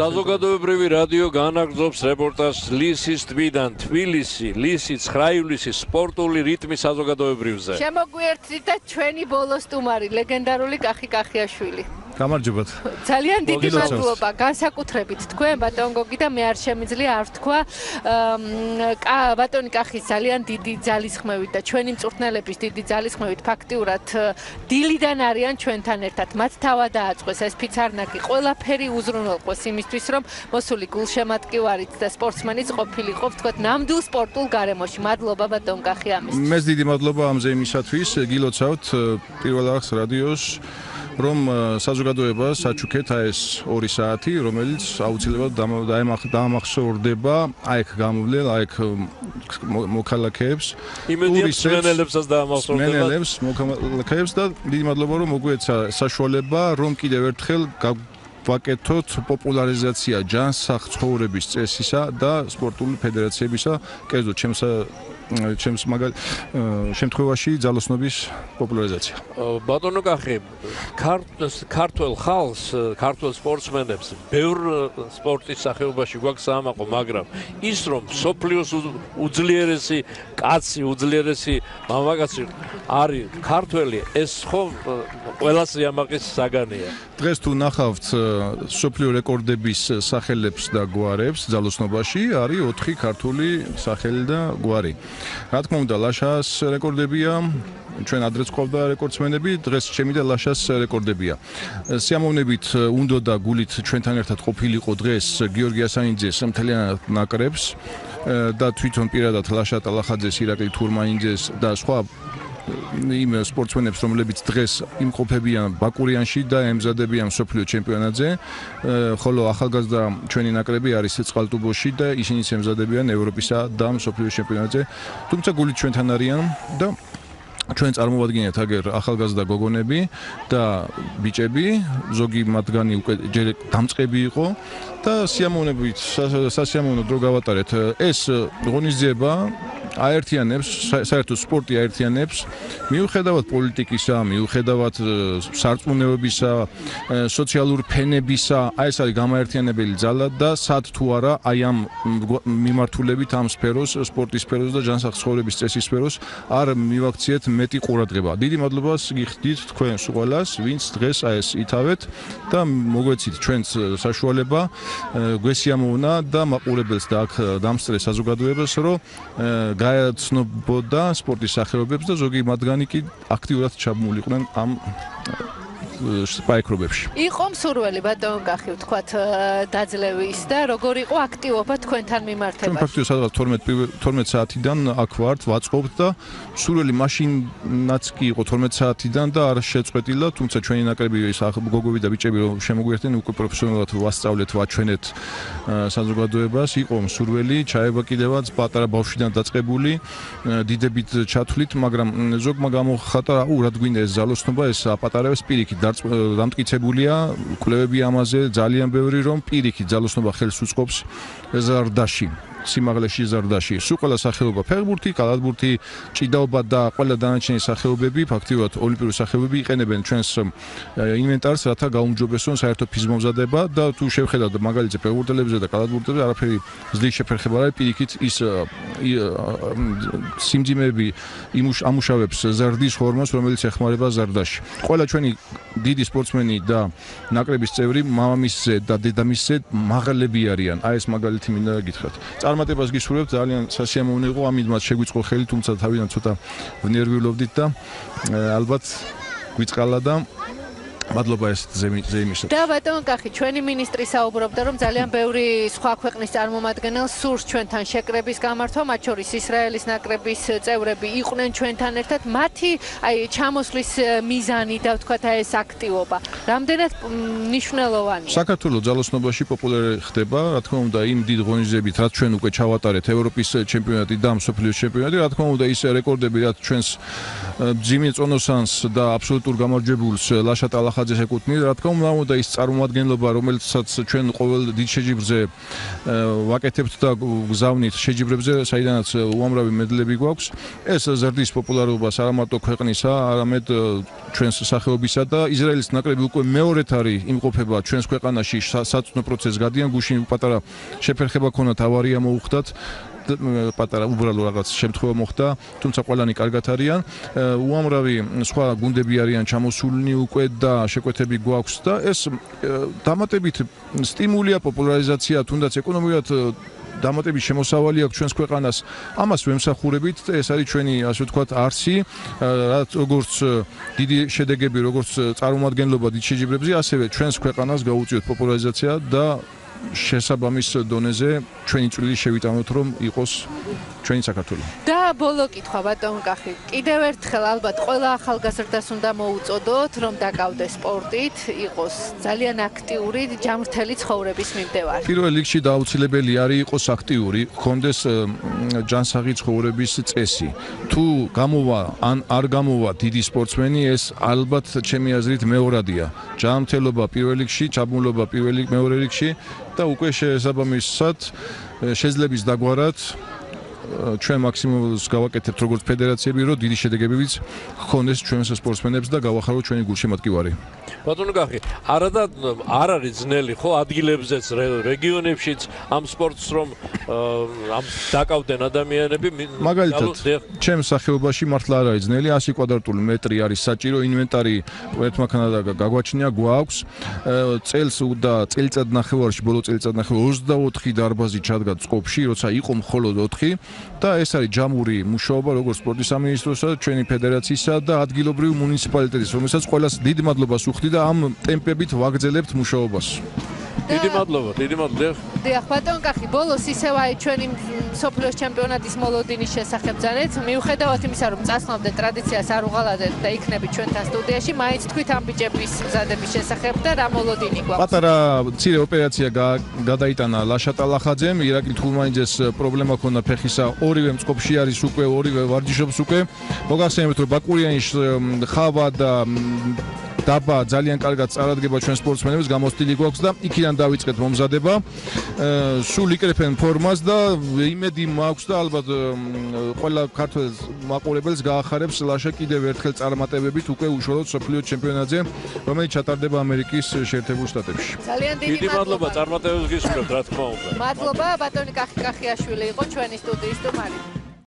საზოგადოებრივი რადიო განაგზობს რეპორტაჟს ლისის თბიდან თბილისი, ლისი 9 ივლისის სპორტული რიტმი საზოგადოებრივზე. შემოგვიერთდით და ჩვენი ბოლო სტუმარი, ლეგენდარული კახი კახიაშვილი. გამარჯობათ. ძალიან დიდი მადლობა განსაკუთრებით თქვენ ბატონ გოგი და მე არ შემიძლია არ თქვა ბატონი კახის ძალიან დიდი ძალისხმევით და ჩვენი მწვრთნელების დიდი ძალისხმევით ფაქტიურად დილიდან არიან ჩვენთან ერთად. მათ თავა დააწყვეს ეს ფიცარნაკი ყველაფერი უზრუნველყოს იმისთვის რომ მოსული გულშემატკივარით და სპორტსმენიც ყოფილიყო თქვა ნამდვილ სპორტულ გარემოში. მადლობა ბატონ კახი ამისთვის. მე დიდი მადლობა ამზე იმისათვის გილოცავთ პირველ რიგს რადიოს რომ საზოგადოება საჩუქეთ აი ეს 2 საათი, რომელიც აუცილებლად დაამახსოვრდება აი ეგ გამოვლელ, აი ეგ მოქალაქეებს, ტურისტებსაც დაამახსოვრდება. მენელებს, მოქალაქეებს და დიდი მადლობა რომ მოგვეცა საშუალება რომ კიდევ ერთხელ ვაკეთოთ პოპულარიზაცია ჯანსაღ ცხოვრების წესისა და სპორტული ფედერაციებისა, კერძო ჩემს ჩემს მაგალ შემთხვევაში ძალოსნობის პოპულარიზაცია. ბატონო კახი, ქართულ ხალხს, ქართულ სპორტსმენებს ბევრ სპორტის სახეობაში გვაქვს ამაყო, მაგრამ ის რომ სოფლიოს უძლიერესი კაცი, უძლიერესი მამაკაცი არის ქართველი, ეს ხო ყველას ამაყის საგანია. დღეს თუ ნახავთ სოფლიო რეკორდების სახელებს და გვარებს ძალოსნობაში, არის 4 ქართული სახელი და გვარი. რა თქმა უნდა ლაშას რეკორდებია. ჩვენ ადრეც ყავდა რეკორდსმენები დღეს ჩემი და ლაშას რეკორდებია. სიამოვნებით უნდა და გულით ჩვენთან ერთად ყოფილიყო დღეს გიორგი ასანიძეს მთლიანად ნაკრებს და თვითონ პირადად ლაშა ტალახაძეს ირაკლი თურმაინძეს და სხვა იმ სპორტსმენებს რომლებიც დღეს იმყოფებიან ბაკურიანში და ემზადებიან სოფლიო ჩემპიონატზე ხოლო ახალგაზრდა ჩვენი ნაკრები არის წყალტუბოში და ისინი ემზადებიან ევროპისა და სოფლიო ჩემპიონატზე თუმცა გულით ჩვენთან არიან და ჩვენ წარმოვადგინეთ აგერ ახალგაზრდა გოგონები და ბიჭები, ზოგი მათგანი უკვე ჯერ დამწყები იყო და სიამოვნებით სასიამოვნო დრო გავატარეთ. ეს ღონისძიება აერთიანებს საერთოდ სპორტი აერთიანებს მიუხედავად პოლიტიკისა, მიუხედავად სარწმუნოებისა, სოციალურ ფენებისა, აი ეს არის გამაერთიანებელი ძალა და სად თუ არა აი ამ მიმართულებით ამ სფეროს, სპორტის სფეროს და ჯანსაღ ცხოვრების წესის სფეროს არ მივაქციეთ მეტი ყურადღება. დიდი მადლობა გიხდით თქვენს ყველას, ვინც დღეს აი ეს ითავეთ და მოგვეცით ჩვენს საშუალება გვესიამოვნა და მაყურებელს და აქ დამსწრე საზოგადოებას, რომ გაეცნობოდა სპორტის სახეობებს და ზოგი მათგანი კი აქტიურად ჩაბმულიყვნენ ამ სპაიკრობებში. იყო მსურველი ბატონ გახი ვთქვათ დაძლევის და როგორ იყო აქტივობა თქვენთან მიმართებაში? ფაქტია სადღაც 12 12 საათიდან აქ ვართ, ვაწყობთ და მსურველი მაშინაც კი იყო 12 საათიდან და არ შეწყვეტილა, თუმცა ჩვენი ნაკრები ის გოგოვი და ბიჭები რომ შემოგვიერთდნენ უკვე პროფესიონალად ვასწავლეთ, ვაჩვენეთ საზოგადოებას, იყო მსურველი, ჩაება კიდევაც პატარა ბავშვიდან დაწყებული, დიდებით ჩათვლით, მაგრამ ზოგმა გამოხატა, აუ, რა გვინდა ეს ზალოსნობა, ეს აპატარებს პირიქით დამტკიცებულია კვლევები ამაზე ძალიან ბევრი რომ პირიქით ძალოსნობა ხელს უწყობს ზარდაში სიმაღლეში ზარდაში. სულ ყველა სახეობა ფეხბურთი, კალათბურთი, ჭიდაობა და ყველა დანარჩენი სახეობები, ფაქტიურად ოლიმპიური სახეობები იყენებენ ჩვენს ინვენტარს, რათა გაუმჯობესონ საერთო ფიზმომზადება და თუ შევხედავთ მაგალითად ფეხბურთელებზე და კალათბურთელებზე, არაფერი ძლიერი შეფერხება არ არის, პირიქით ის სიმძიმეები ამუშავებს ზარდის ჰორმონს, რომელიც ეხმარება ზარდაში. ყველა ჩვენი დიდი სპორტსმენი და ნაკრების წევრი მამამისზე და დედამისზე მაღლები არიან. აი ეს მაგალითი მინდა გითხრათ. წარმატებას გისურვებთ ძალიან სასიამოვნო იყო ამით მათ შეგვიწყო ხელი თუმცა თავიდან ცოტა ვნერვიულობდით და ალბათ გვიწყალა და მადლობა ეს ზეიმიშ. და ბატონ კახი, ჩვენი მინისტრი საუბრობდა, რომ ძალიან ბევრი სხვა ქვეყნის წარმომადგენელს სურს ჩვენთან შეკრების გამართვა, მათ შორის ისრაელის ნაკრების წევრები იყვნენ ჩვენთან ერთად. მათი აი ჩამოსვლის მიზანი და ვთქვათ აი ეს აქტივობა, რამდენად მნიშვნელოვანია? საქართველოს ძალოსნობაში პოპულარი ხდება, რა თქმა უნდა, იმ დიდ ღონისძიებით, რაც ჩვენ უკვე ჩავატარეთ ევროპის ჩემპიონატი და მსოფლიოს ჩემპიონატი, რა თქმა უნდა, ის რეკორდები, რაც ჩვენს ჯიმი წონოსანს და აბსოლუტურ გამარჯვებულს ლაშა ტალახა ხაძეს ეკუთვნის. რა თქმა უნდა, და ის წარმოადგენლობა, რომელსაც ჩვენ ყოველ დიდ შეჯიბრზე ვაკეთებთ და გზავნით შეჯიბრებზე, საიდანაც უამრავი მედლები გვაქვს, ეს ზრდის პოპულარობას არა მარტო ქვეყნისა, არამედ ჩვენს სახეობისა და ისრაელის ნაკრები უკვე მეორედ არის იმყოფება ჩვენს ქვეყანაში. საწნო პროცესს გადიან გუშინ პატარა შეფერხება ქონათ ავარია მოუხდათ. პატარა უბრალო რაღაც შემთხვევა მოხდა, თუმცა ყველანი კარგად არიან. უამრავი სხვა გუნდები არიან ჩამოსულნი უკვე და შეკვეთები გვაქვს და ეს დამატებით სტიმულია, პოპულარიზაცია, თუნდაც ეკონომიურად ე, დამატების შემოსავალი აქვს ჩვენს ქვეყანას. ამას ვემსახურებით და ეს არის ჩვენი ასე ვთქვათ არსი, რაც როგორც დიდი შედეგები, როგორც ე, წარმომადგენლობა დიდ შეჯიბრებზე, ასევე ჩვენს ქვეყანას გაუწიოთ პოპულარიზაცია და შესაბამის დონეზე ჩვენი წვლილი შევიტანოთ რომ იყოს ჩვენი საქართველო. და ბოლო კითხვა ბატონ კახი. კიდევ ერთხელ ალბათ ყველა ახალგაზრდას უნდა მოუწოდოთ, რომ დაკავდეს სპორტით, იყოს ძალიან აქტიური, ჯანმრთელი ცხოვრების მიმდევარი. პირველ რიგში დაუცილებელი არის იყოს აქტიური, გქონდეს ჯანსაღი ცხოვრების წესი. თუ გამოვა ან არ გამოვა დიდი სპორტსმენი, ეს ალბათ ჩემი აზრით მეორადია. ჯანმრთელობა პირველ რიგში, ჩაბმულობა პირველ მეორე რიგში და უკვე შესაბამისად შეძლების დაგვარად ჩვენ მაქსიმუმს გავაკეთებთ როგორც ფედერაციები, რომ დიდი შედეგებიც გქონდეს ჩვენს სპორტსმენებს და გავახაროთ ჩვენი გულშემატკივარი. ბატონო გახი, არა და არ არის ძნელი ხო ადგილებზეც რე- რეგიონებშიც ამ სპორტს რომ ამ დაკავდნენ ადამიანები მი- მაგალითად, ჩემს სახეობაში მართლა არ არის ძნელი 100 კვადრატული მეტრი არის საჭირო ინვენტარი ერთმანქანა და გაგვაჩნია გვაქვს წელს და წელიწად ნახევარში ბოლო წელიწად ნახევარში 24 დარბაზი ჩადგა წყობში როცა იყო მხოლოდ 4 და ეს არის ჯამური მუშაობა როგორც სპორტის სამინისტროსა და ჩვენი ფედერაციისა და ადგილობრივი მუნიციპალიტეტის რომელსაც ყველას დიდ მადლობას უხდი და ამ ტემპებით ვაგრძელებთ მუშაობას დიდი მადლობა, დიდი მადლობა. დიახ. ბატონ კახი, ბოლოს ისევ აი ჩვენი სოფლიოს ჩემპიონატის მოლოდინის შესახებ ძალიან მიუხედავად იმისა, რომ წასვლამდე ტრადიციას არ უღალატეთ და იქნებით ჩვენთან სტუდიაში, მაინც თქვით ამ ბიჭების მზადების შესახებ და რა მოლოდინი გვაქვს. პატარა მცირე ოპერაცია გა- გადაიტანა ლაშატალახაძემ, ირაკლი თურმანიძეს პრობლემა ჰქონდა ფეხისა, ორივე მწყობში არის უკვე, ორივე ვარჯიშობს უკვე. მოგახსენებთ, რომ ბაკურიანის ხავა და დაბა ძალიან კარგად წარადგება ჩვენ სპორტსმენებს, გამოსტილი გვაქვს და იქიდან დავიწყეთ მომზადება. სულ იკრეფენ ფორმას და იმედი მაქვს და ალბათ ყველა ქართველ მაყურებელს გაახარებს ლაშა კიდევ ერთხელ წარმატებებით უკვე უშუალოდ სოფლიო ჩემპიონატზე, რომელიც ჩატარდება ამერიკის შეერთებულ შტატებში. ძალიან დიდი დიდი მადლობა, წარმატებებს გისურვებთ, რა თქმა უნდა. მადლობა, ბატონი კახი კახიაშვილი იყო ჩვენი სტუდიის სტუმარი.